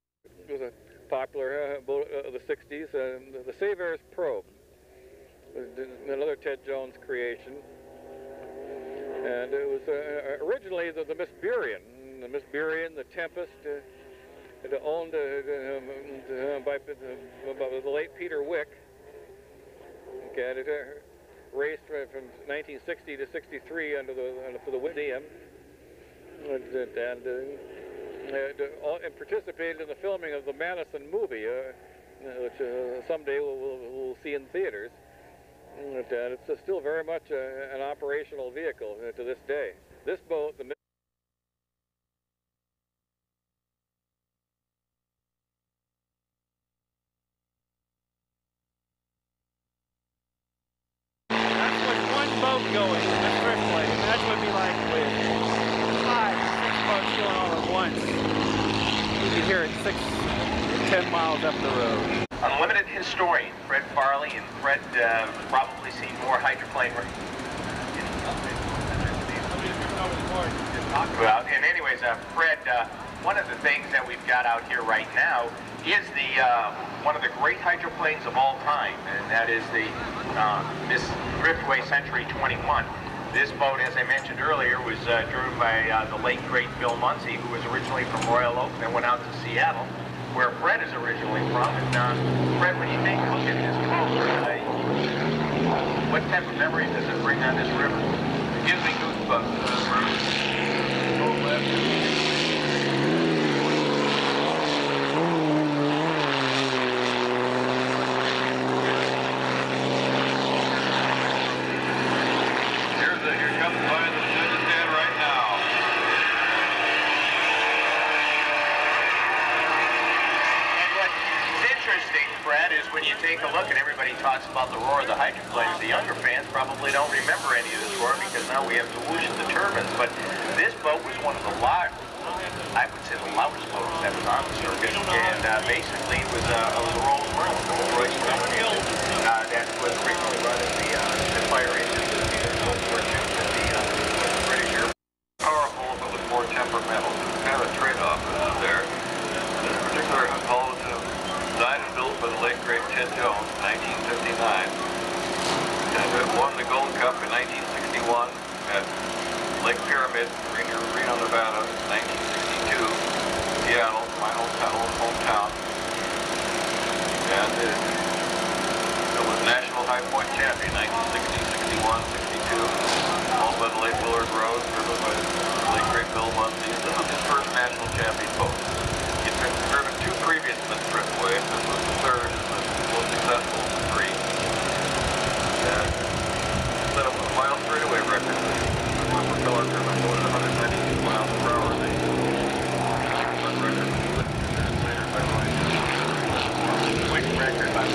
Speaker 2: was a popular uh, boat of the 60s. Uh, the Savair's Probe, another Ted Jones creation. And it was uh, originally the, the Miss Burien, the Miss Burien, the Tempest, uh, owned uh, uh, by, by the late Peter Wick. Okay, it uh, raced from, from 1960 to 63 under the under, for the Museum, and, and, and participated in the filming of the Madison movie, uh, which uh, someday we'll, we'll, we'll see in theaters. And it's still very much an operational vehicle to this day. This boat, the
Speaker 4: That's with one boat going, the Thriftway. That's what it'd be like with five, six boats going all at once. You can hear it six, ten miles up the road.
Speaker 5: Unlimited historian Fred Farley, and Fred uh, probably seen more hydroplane. Well, and anyways, uh, Fred, uh, one of the things that we've got out here right now is the uh, one of the great hydroplanes of all time, and that is the uh, Miss Thriftway Century 21. This boat, as I mentioned earlier, was uh, driven by uh, the late great Bill Muncey, who was originally from Royal Oak, then went out to Seattle, where Fred is originally from. And uh, Fred, when you a look at this boat, uh, what type of memories does it bring on this river? It gives me goosebumps. Uh, Bruce. Go left. Here's the, here comes by the judge's stand right now. And what's Fred, is when you take a look and everybody talks about the roar of the hydroplanes, the younger fans probably don't remember any of this roar because now we have the whoosh of the turbines. But this boat was one of the loud, I would say the loudest boats that was on the circuit. And uh, basically it was, uh, it was a Rolls Royce, Rolls Royce uh, that was originally running the, uh, the fire engines of the World War II with the, uh, with the British Air powerful but was more temperamental. It's kind of a trade-off uh, there. This particular hull was uh, designed and built by the late great Ted Jones in 1959. And it won the Gold Cup in 1961,
Speaker 2: at Lake Pyramid, Reno, Nevada, 1962. Seattle, my hometown, hometown. And it, it was national high point champion, 1960, 61, 62. Owned by the late Willard Rhodes, driven by the late great Bill Muncey. This was his first national champion boat. He'd driven two previous this Thriftway. This was the third, the most successful of the three. And set up a mile straightaway record. The propeller driven boat at 192 miles per hour. They record by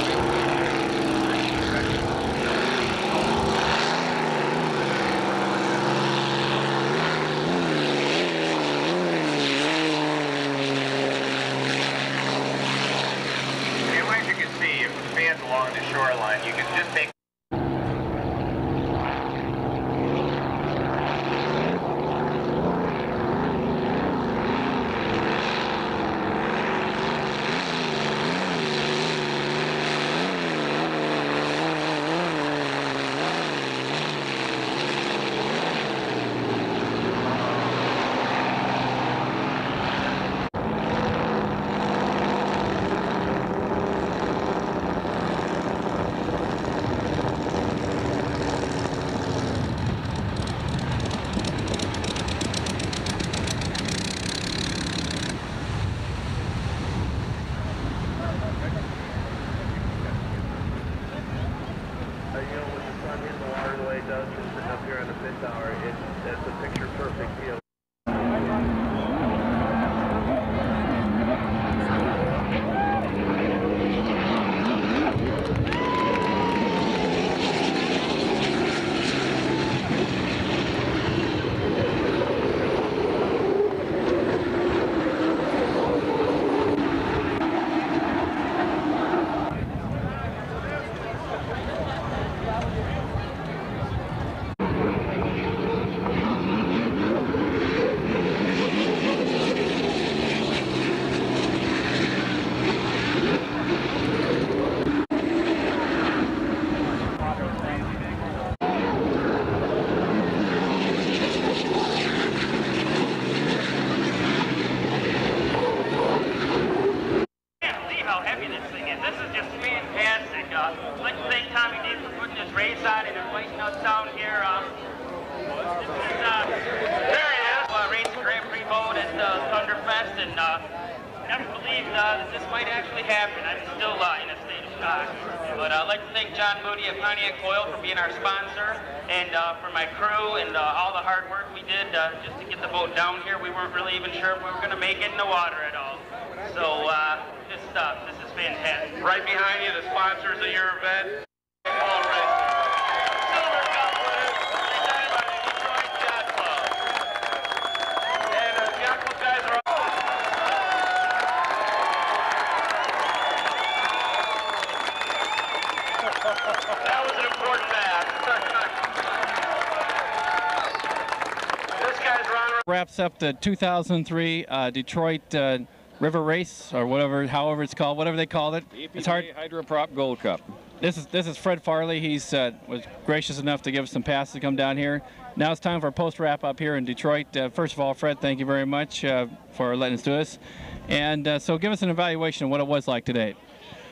Speaker 6: Up the
Speaker 3: 2003 uh, Detroit uh, River Race, or whatever, however it's called, whatever they called it. It's hard.
Speaker 2: Hydroprop Gold Cup.
Speaker 3: This is this is Fred Farley. He's uh, was gracious enough to give us some passes to come down here. Now it's time for a post wrap up here in Detroit. Uh, first of all, Fred, thank you very much uh, for letting us do this. And uh, so, give us an evaluation of what it was like today.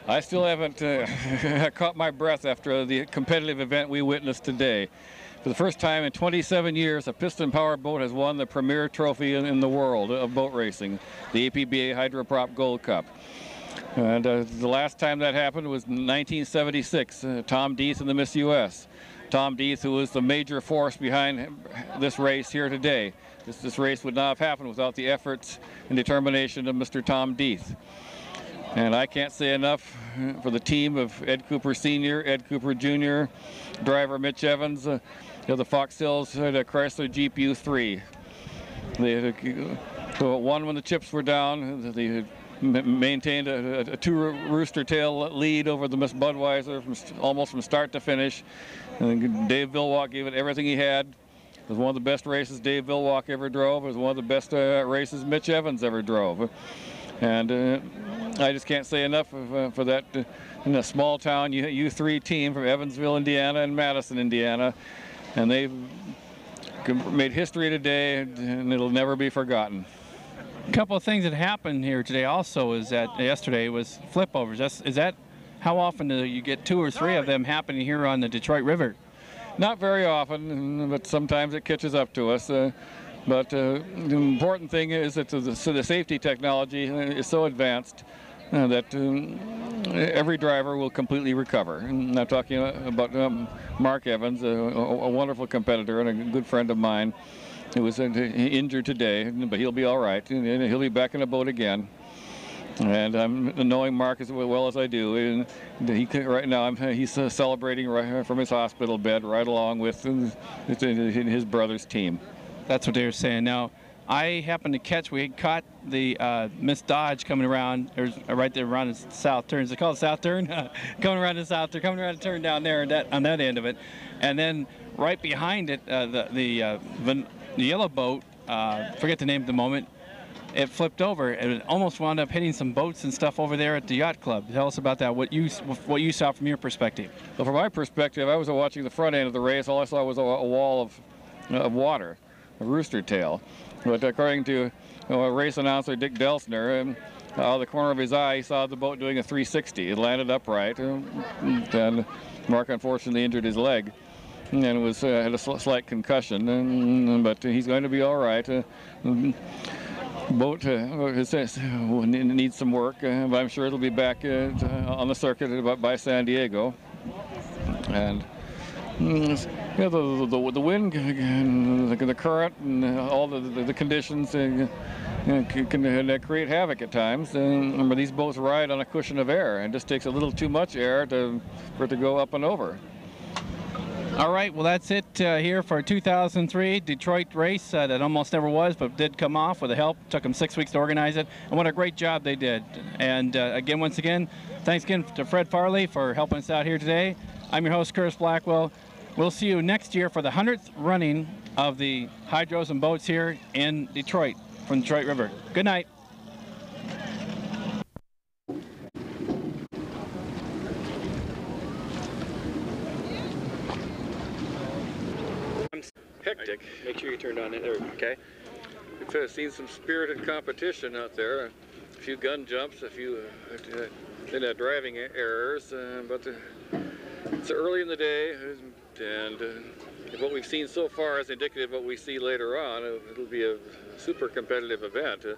Speaker 2: I still haven't uh, caught my breath after the competitive event we witnessed today. For the first time in 27 years, a piston-powered boat has won the premier trophy in, in the world of boat racing, the APBA Hydroprop Gold Cup. And uh, the last time that happened was 1976, uh, Tom D'Eath in the Miss US. Tom D'Eath, who was the major force behind this race here today. This, this race would not have happened without the efforts and determination of Mr. Tom D'Eath. And I can't say enough uh, for the team of Ed Cooper Sr., Ed Cooper Jr., driver Mitch Evans, uh, you know, the Fox Hills uh, the Chrysler GPU 3. They uh, won when the chips were down. They maintained a, a, a two rooster tail lead over the Miss Budweiser from, almost from start to finish. And Dave Villwock gave it everything he had. It was one of the best races Dave Villwock ever drove. It was one of the best uh, races Mitch Evans ever drove. And uh, I just can't say enough of, uh, for that uh, in a small town U- U3 team from Evansville, Indiana, and Madison, Indiana. And they made history today, and it'll never be forgotten.
Speaker 1: A couple of things that happened here today also is that yesterday was flip overs. That's, is that how often do you get two or three of them happening here on the Detroit River?
Speaker 2: Not very often, but sometimes it catches up to us. Uh, but uh, the important thing is that the, so the safety technology is so advanced uh, that um, every driver will completely recover. And I'm talking about um, Mark Evans, a, a, wonderful competitor and a good friend of mine who was injured today, but he'll be all right. And he'll be back in the boat again. And I'm knowing Mark as well as I do. And he right now I'm, he's uh, celebrating right from his hospital bed, right along with his brother's team.
Speaker 1: That's what they were saying. Now, I happened to catch, we caught the uh, Miss Dodge coming around, there's right there around the south turn. Is it called south turn? coming around the south, they're coming around the turn down there that, on that end of it. And then right behind it, uh, the, the, uh, the, yellow boat, uh, forget the name at the moment, it flipped over and it almost wound up hitting some boats and stuff over there at the yacht club. Tell us about that. What you what you saw from your perspective?
Speaker 2: Well, from my perspective, I was watching the front end of the race. All I saw was a, a wall of, of water, a rooster tail. But according to you know, race announcer Dick Delsner, um, out of the corner of his eye, he saw the boat doing a 360. It landed upright, um, and Mark unfortunately injured his leg and was uh, had a sl slight concussion, and, but he's going to be all right. Uh, boat uh, needs some work, uh, but I'm sure it'll be back uh, on the circuit by San Diego. And yeah, the, the, the wind, the, the current, and all the, the, conditions uh, can, can create havoc at times. And these boats ride on a cushion of air, and just takes a little too much air to, for it to go up and over.
Speaker 1: All right, well, that's it uh, here for 2003 Detroit race uh, that almost never was, but did come off with the help. Took them six weeks to organize it, and what a great job they did. And uh, again, once again, thanks again to Fred Farley for helping us out here today. I'm your host, Curtis Blackwell. We'll see you next year for the 100th running of the hydros and boats here in Detroit from Detroit River. Good night.
Speaker 2: Hectic.
Speaker 7: Make sure you turned on it. There, okay.
Speaker 2: We've uh, seen some spirited competition out there. A few gun jumps, a few uh, uh, driving errors, uh, but uh, it's early in the day, and uh, what we've seen so far is indicative of what we see later on. It'll be a super competitive event. Uh,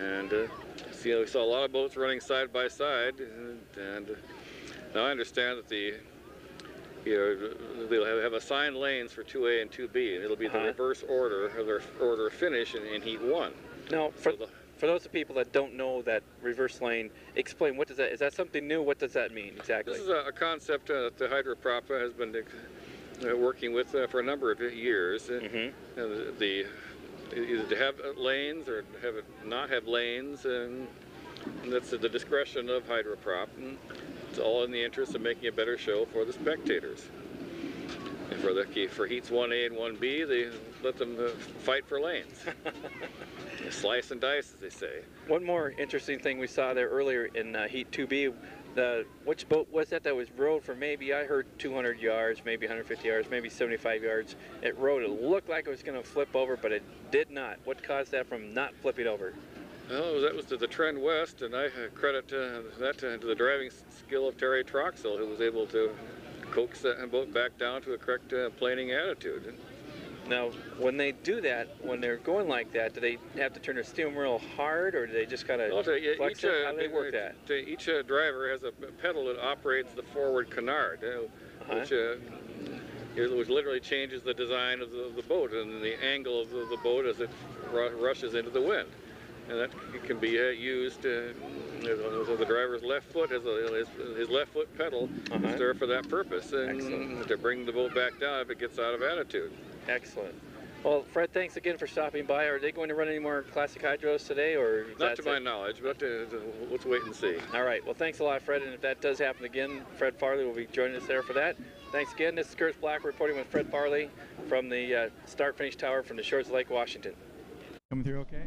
Speaker 2: and uh, see, we saw a lot of boats running side by side. And, and now I understand that the you know, they'll have, assigned lanes for 2A and 2B, and it'll be the
Speaker 7: Uh-huh.
Speaker 2: reverse order of their order of finish in, in Heat 1.
Speaker 7: Now, for,
Speaker 2: the-
Speaker 7: for those people that don't know that reverse lane, explain what does that, is that something new? What does that mean exactly?
Speaker 2: This is a, a concept uh, that the Hydroprop has been uh, working with uh, for a number of years.
Speaker 7: Mhm.
Speaker 2: uh, the, either to have uh, lanes or have it not have lanes, and, and that's at the discretion of Hydroprop. And it's all in the interest of making a better show for the spectators. And for the for heats 1A and 1B, they let them uh, fight for lanes. Slice and dice, as they say.
Speaker 7: One more interesting thing we saw there earlier in uh, Heat 2B, the which boat was that that was rowed for maybe I heard 200 yards, maybe 150 yards, maybe 75 yards. It rowed. It looked like it was going to flip over, but it did not. What caused that from not flipping over?
Speaker 2: Oh, that was to the Trend West, and I credit uh, that to, to the driving skill of Terry Troxell, who was able to coax that boat back down to a correct uh, planing attitude.
Speaker 7: Now, when they do that, when they're going like that, do they have to turn their steering wheel hard, or do they just kind of
Speaker 2: to, e-
Speaker 7: flex
Speaker 2: each,
Speaker 7: it?
Speaker 2: uh,
Speaker 7: How do they work that?
Speaker 2: each uh, driver has a pedal that operates the forward canard, uh,
Speaker 7: Uh-huh.
Speaker 2: which, uh, which literally changes the design of the, of the boat and the angle of the, the boat as it ru- rushes into the wind. And that can be uh, used, uh, so the driver's left foot has a, his, his left foot pedal
Speaker 7: Uh-huh.
Speaker 2: is there for that purpose, and
Speaker 7: Excellent.
Speaker 2: to bring the boat back down if it gets out of attitude.
Speaker 7: Excellent. Well, Fred, thanks again for stopping by. Are they going to run any more classic hydros today, or
Speaker 2: Not
Speaker 7: that's
Speaker 2: to my
Speaker 7: it?
Speaker 2: knowledge, but uh, let's wait and see.
Speaker 7: All right. Well, thanks a lot, Fred. And if that does happen again, Fred Farley will be joining us there for that. Thanks again. This is Curtis Black reporting with Fred Farley from the uh, Start Finish Tower from the shores of Lake Washington.
Speaker 1: Coming through okay?